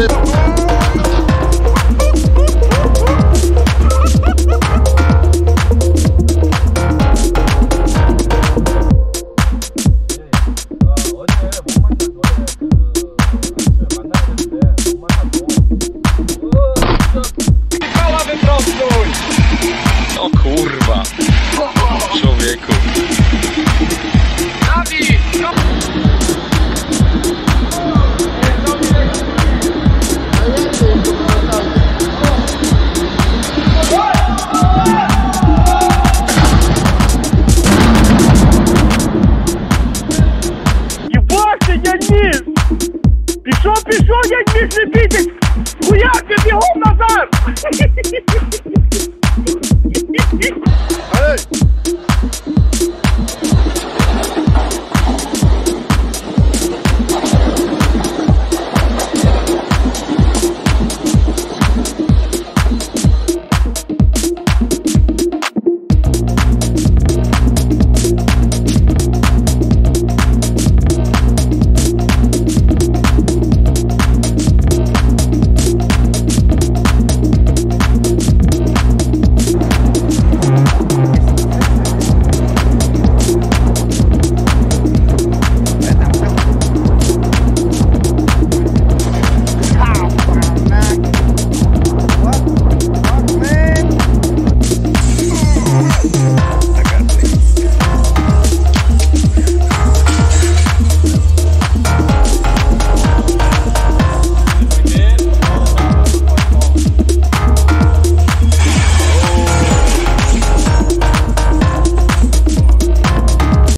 O kurwa. Що дядь між не бійтесь? Гуляйте бігом назад!